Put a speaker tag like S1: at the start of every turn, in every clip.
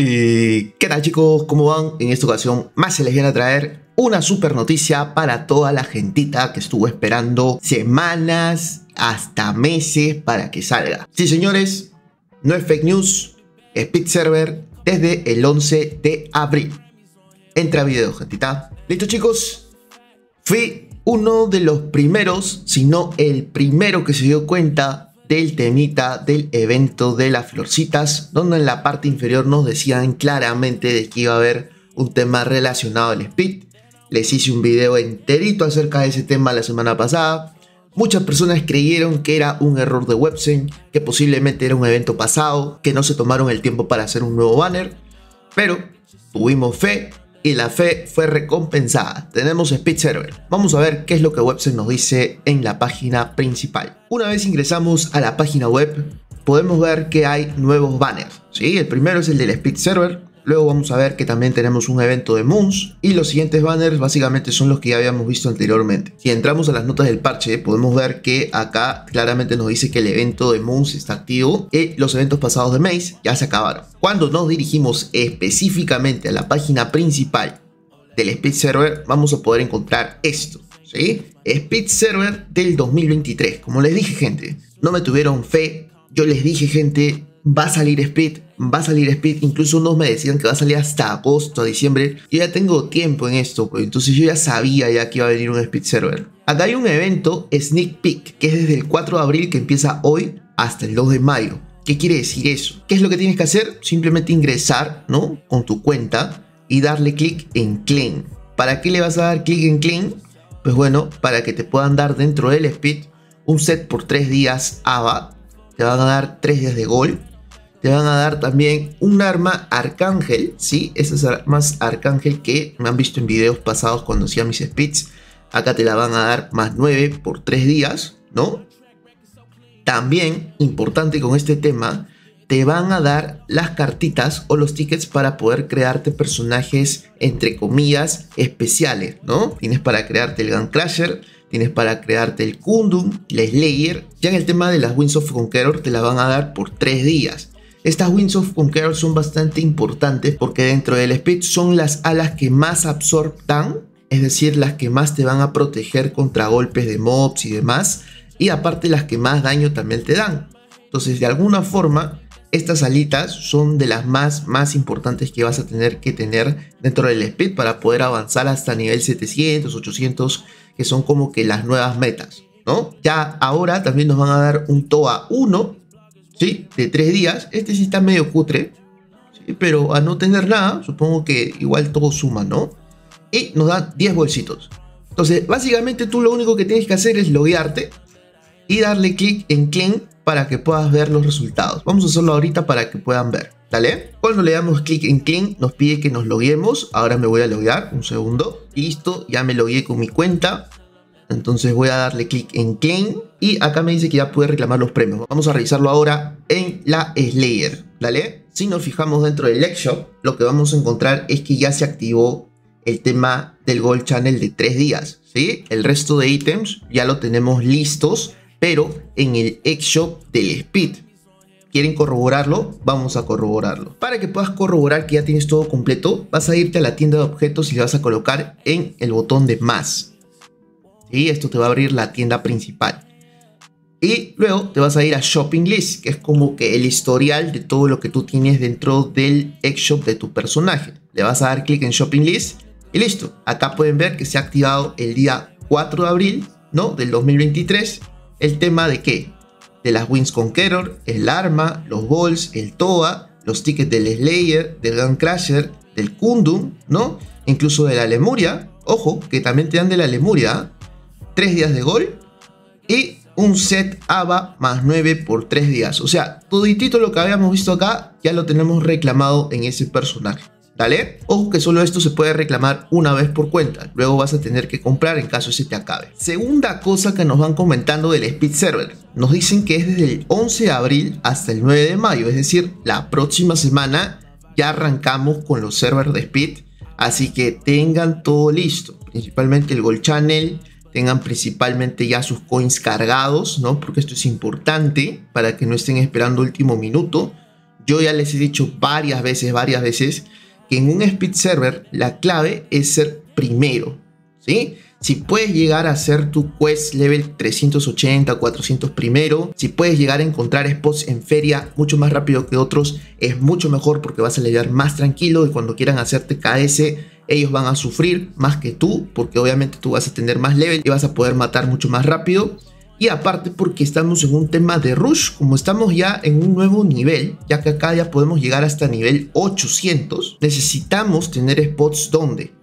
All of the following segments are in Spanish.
S1: Y ¿Qué tal chicos? ¿Cómo van? En esta ocasión más se les viene a traer una super noticia para toda la gentita que estuvo esperando semanas hasta meses para que salga. Sí señores, no es fake news, Speed Server desde el 11 de abril. Entra video, gentita. ¿Listo chicos? Fui uno de los primeros, si no el primero que se dio cuenta del temita del evento de las florcitas, donde en la parte inferior nos decían claramente de que iba a haber un tema relacionado al speed. Les hice un video enterito acerca de ese tema la semana pasada. Muchas personas creyeron que era un error de WebSync, que posiblemente era un evento pasado, que no se tomaron el tiempo para hacer un nuevo banner, pero tuvimos fe y la fe fue recompensada. Tenemos Speed Server. Vamos a ver qué es lo que Websen nos dice en la página principal. Una vez ingresamos a la página web, podemos ver que hay nuevos banners. ¿sí? El primero es el del Speed Server, Luego vamos a ver que también tenemos un evento de Moons y los siguientes banners básicamente son los que ya habíamos visto anteriormente. Si entramos a las notas del parche podemos ver que acá claramente nos dice que el evento de Moons está activo y los eventos pasados de Maze ya se acabaron. Cuando nos dirigimos específicamente a la página principal del Speed Server vamos a poder encontrar esto. ¿sí? Speed Server del 2023. Como les dije gente, no me tuvieron fe. Yo les dije gente, va a salir Speed, va a salir Speed, incluso unos me decían que va a salir hasta agosto, diciembre. Yo ya tengo tiempo en esto, pues, entonces yo ya sabía ya que iba a venir un Speed Server. Acá hay un evento Sneak Peek, que es desde el 4 de abril que empieza hoy hasta el 2 de mayo. ¿Qué quiere decir eso? ¿Qué es lo que tienes que hacer? Simplemente ingresar, ¿no? Con tu cuenta y darle clic en Claim. ¿Para qué le vas a dar clic en Claim? Pues bueno, para que te puedan dar dentro del Speed un set por 3 días AVA. Te van a dar 3 días de gol te van a dar también un arma arcángel, ¿sí? Esas armas arcángel que me han visto en videos pasados cuando hacía mis speeds. Acá te la van a dar más 9 por 3 días, ¿no? También, importante con este tema, te van a dar las cartitas o los tickets para poder crearte personajes, entre comillas, especiales, ¿no? Tienes para crearte el Gun Crasher, tienes para crearte el Kundum, la Slayer. Ya en el tema de las Wings of Conqueror te la van a dar por 3 días. Estas Wings of Conqueror son bastante importantes porque dentro del Speed son las alas que más absorban, es decir, las que más te van a proteger contra golpes de mobs y demás, y aparte las que más daño también te dan. Entonces, de alguna forma, estas alitas son de las más, más importantes que vas a tener que tener dentro del Speed para poder avanzar hasta nivel 700, 800, que son como que las nuevas metas. ¿no? Ya ahora también nos van a dar un TOA 1 ¿sí? De tres días. Este sí está medio cutre, pero a no tener nada, supongo que igual todo suma, ¿no? Y nos da 10 bolsitos. Entonces, básicamente tú lo único que tienes que hacer es loguearte y darle clic en Claim para que puedas ver los resultados. Vamos a hacerlo ahorita para que puedan ver. ¿Dale? Cuando le damos clic en Claim nos pide que nos loguemos. Ahora me voy a loguear, un segundo. Listo, ya me logué con mi cuenta. Entonces voy a darle clic en Claim y acá me dice que ya puede reclamar los premios. Vamos a revisarlo ahora en la Slayer. Dale. Si nos fijamos dentro del X Shop, lo que vamos a encontrar es que ya se activó el tema del Gold Channel de 3 días. ¿sí? El resto de ítems ya lo tenemos listos, pero en el X Shop del Speed. ¿Quieren corroborarlo? Vamos a corroborarlo. Para que puedas corroborar que ya tienes todo completo, vas a irte a la tienda de objetos y le vas a colocar en el botón de más y esto te va a abrir la tienda principal. Y luego te vas a ir a Shopping List, que es como que el historial de todo lo que tú tienes dentro del X-Shop de tu personaje. Le vas a dar clic en Shopping List y listo. Acá pueden ver que se ha activado el día 4 de abril, ¿no? Del 2023. El tema de qué? De las Wings Conqueror, el arma, los balls, el TOA, los tickets del Slayer, del Gun Crasher, del Kundum, ¿no? Incluso de la Lemuria. Ojo, que también te dan de la Lemuria 3 días de gol y un set ABA más 9 por 3 días. O sea, toditito lo que habíamos visto acá ya lo tenemos reclamado en ese personaje. ¿Dale? Ojo que solo esto se puede reclamar una vez por cuenta. Luego vas a tener que comprar en caso se te acabe. Segunda cosa que nos van comentando del Speed Server. Nos dicen que es desde el 11 de abril hasta el 9 de mayo. Es decir, la próxima semana ya arrancamos con los servers de Speed. Así que tengan todo listo. Principalmente el Gold Channel, tengan principalmente ya sus coins cargados, ¿no? Porque esto es importante para que no estén esperando último minuto. yo ya les he dicho varias veces, varias veces, que en un speed server la clave es ser primero, ¿sí? Si puedes llegar a hacer tu quest level 380, 400 primero, si puedes llegar a encontrar spots en feria mucho más rápido que otros, es mucho mejor porque vas a llegar más tranquilo y cuando quieran hacerte KS, ellos van a sufrir más que tú, porque obviamente tú vas a tener más level y vas a poder matar mucho más rápido. Y aparte porque estamos en un tema de rush, como estamos ya en un nuevo nivel, ya que acá ya podemos llegar hasta nivel 800, necesitamos tener spots donde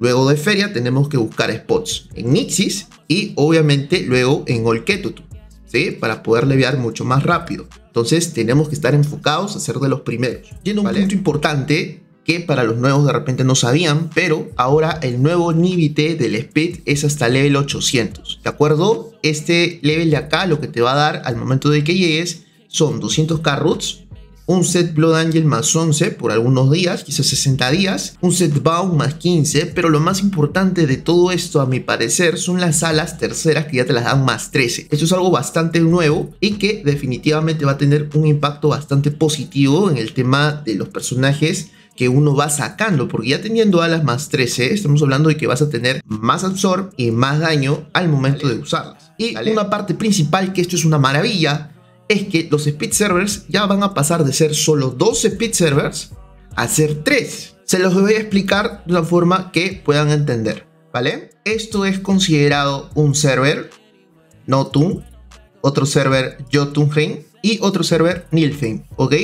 S1: Luego de feria tenemos que buscar spots en Nixis y obviamente luego en Olketutu, ¿sí? Para poder leviar mucho más rápido. Entonces tenemos que estar enfocados a ser de los primeros. Tiene un punto importante que para los nuevos de repente no sabían, pero ahora el nuevo límite del speed es hasta level 800. ¿De acuerdo? Este level de acá lo que te va a dar al momento de que llegues son 200 carrots un set Blood Angel más 11 por algunos días, quizás 60 días, un set Baum más 15, pero lo más importante de todo esto a mi parecer son las alas terceras que ya te las dan más 13. Esto es algo bastante nuevo y que definitivamente va a tener un impacto bastante positivo en el tema de los personajes que uno va sacando, porque ya teniendo alas más 13, estamos hablando de que vas a tener más absorb y más daño al momento de usarlas. Y una parte principal, que esto es una maravilla, es que los speed servers ya van a pasar de ser solo dos speed servers a ser tres. Se los voy a explicar de una forma que puedan entender, ¿vale? Esto es considerado un server Notun, otro server Jotunheim y otro server Nilfheim, ¿ok?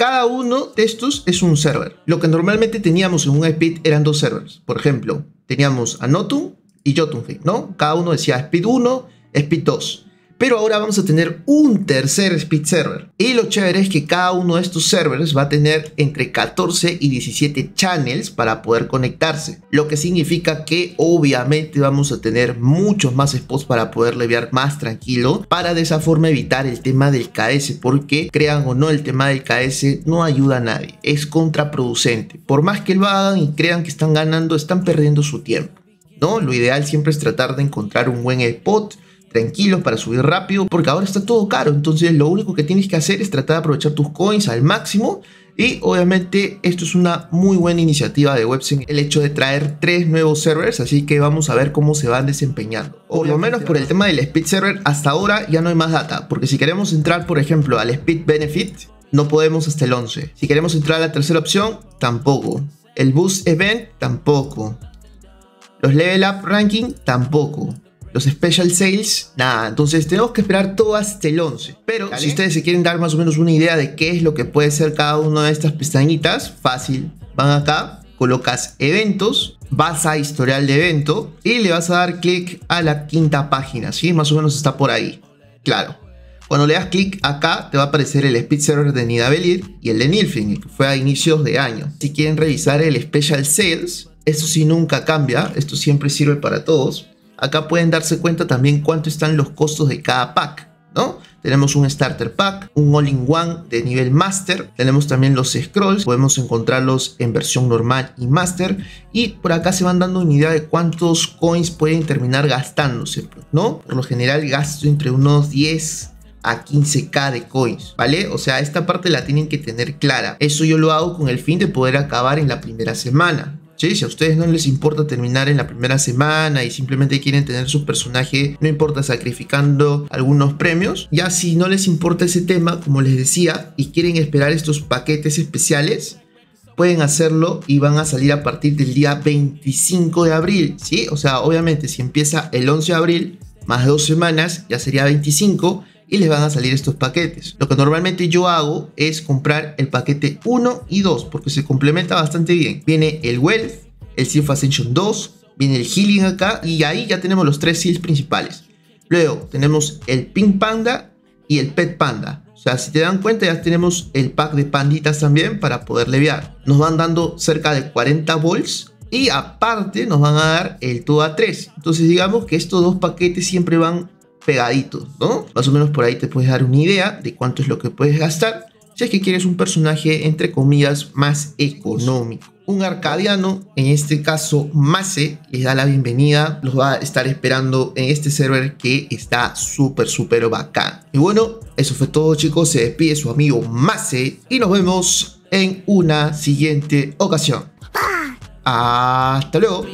S1: Cada uno de estos es un server. Lo que normalmente teníamos en un speed eran dos servers. Por ejemplo, teníamos a Notun y Jotunheim, ¿no? Cada uno decía speed 1, speed 2. Pero ahora vamos a tener un tercer speed server. Y lo chévere es que cada uno de estos servers va a tener entre 14 y 17 channels para poder conectarse. Lo que significa que obviamente vamos a tener muchos más spots para poder leviar más tranquilo. Para de esa forma evitar el tema del KS. Porque crean o no el tema del KS no ayuda a nadie. Es contraproducente. Por más que lo hagan y crean que están ganando, están perdiendo su tiempo. ¿no? Lo ideal siempre es tratar de encontrar un buen spot tranquilos para subir rápido, porque ahora está todo caro. Entonces lo único que tienes que hacer es tratar de aprovechar tus coins al máximo. Y obviamente esto es una muy buena iniciativa de Websen, el hecho de traer tres nuevos servers, así que vamos a ver cómo se van desempeñando. Por lo menos por el tema del Speed Server, hasta ahora ya no hay más data, porque si queremos entrar por ejemplo al Speed Benefit, no podemos hasta el 11. Si queremos entrar a la tercera opción, tampoco. El Boost Event, tampoco. Los Level Up Ranking, tampoco. Los special sales, nada. Entonces tenemos que esperar todo hasta el 11. Pero si ustedes se quieren dar más o menos una idea de qué es lo que puede ser cada una de estas pestañitas, fácil. Van acá, colocas eventos, vas a historial de evento y le vas a dar clic a la quinta página. ¿sí? Más o menos está por ahí. Claro. Cuando le das clic acá, te va a aparecer el Speed Server de Nidavellir y el de Nilfing, que fue a inicios de año. Si quieren revisar el Special Sales, esto sí nunca cambia, esto siempre sirve para todos. Acá pueden darse cuenta también cuánto están los costos de cada pack, ¿no? Tenemos un starter pack, un all-in-one de nivel master, tenemos también los scrolls, podemos encontrarlos en versión normal y master y por acá se van dando una idea de cuántos coins pueden terminar gastándose, ¿no? Por lo general gasto entre unos 10 a 15k de coins, ¿vale? O sea, esta parte la tienen que tener clara. Eso yo lo hago con el fin de poder acabar en la primera semana. Si a ustedes no les importa terminar en la primera semana y simplemente quieren tener su personaje, no importa sacrificando algunos premios. Ya si no les importa ese tema, como les decía, y quieren esperar estos paquetes especiales, pueden hacerlo y van a salir a partir del día 25 de abril, ¿sí? O sea, obviamente si empieza el 11 de abril, más dos semanas, ya sería 25 y les van a salir estos paquetes. Lo que normalmente yo hago es comprar el paquete 1 y 2 porque se complementa bastante bien. Viene el Wealth, el Sea Ascension 2, viene el Healing acá y ahí ya tenemos los tres seals principales. Luego tenemos el Pink Panda y el Pet Panda. O sea, si te dan cuenta ya tenemos el pack de panditas también para poder leviar. Nos van dando cerca de 40 volts y aparte nos van a dar el TOA 3. Entonces digamos que estos dos paquetes siempre van pegaditos, ¿no? Más o menos por ahí te puedes dar una idea de cuánto es lo que puedes gastar si es que quieres un personaje entre comillas más económico. un arcadiano, en este caso Mase, les da la bienvenida, los va a estar esperando en este server que está súper, súper bacán. Y bueno, eso fue todo chicos, se despide su amigo Mase y nos vemos en una siguiente ocasión. Hasta luego.